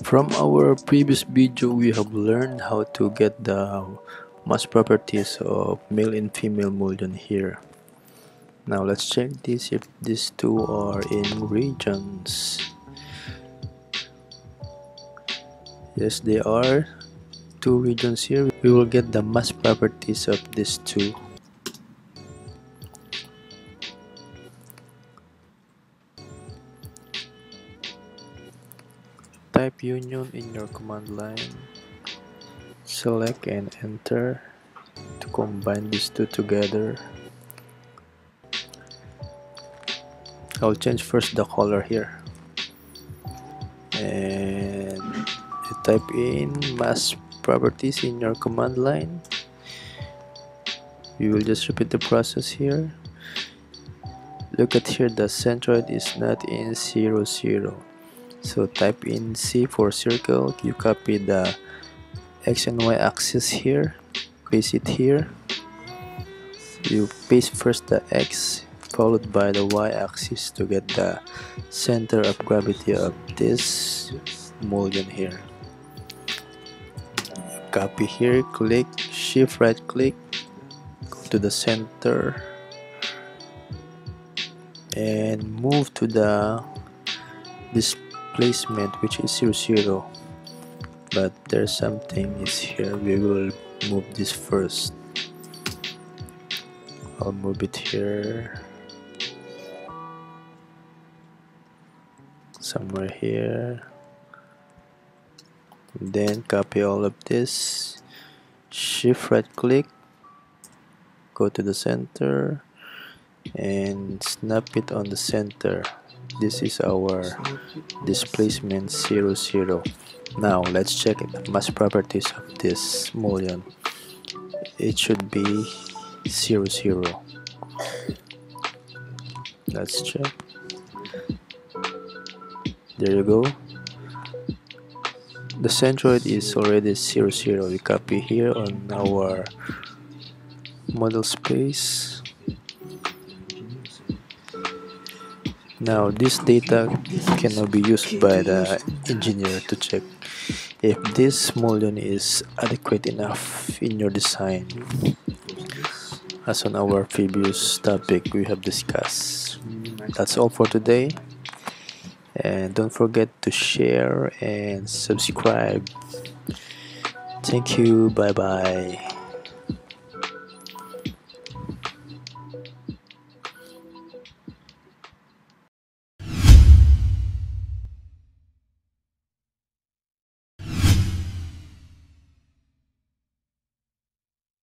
From our previous video, we have learned how to get the mass properties of male and female mullion here. Now let's check this if these two are in regions. Yes, they are two regions here. We will get the mass properties of these two. Type union in your command line. Select and enter to combine these two together. I'll change first the color here. And type in mass properties in your command line. You will just repeat the process here. Look at here, the centroid is not in 0, 0 so type in C for circle. You copy the X and Y axis here. Paste it here. You paste first the X followed by the Y axis to get the center of gravity of this mullion here. Copy here click shift right click go to the center and move to the this placement which is 0 0 but there's something is here. We will move this first. I'll move it here. Somewhere here. Then copy all of this. Shift right click. Go to the center. And snap it on the center this is our displacement 0 0 now let's check the mass properties of this mullion. It should be 0 0 let's check. There you go. The centroid is already 0 0 we copy here on our model space Now this data cannot be used by the engineer to check if this mullion is adequate enough in your design as on our previous topic we have discussed. That's all for today and don't forget to share and subscribe. Thank you. Bye bye.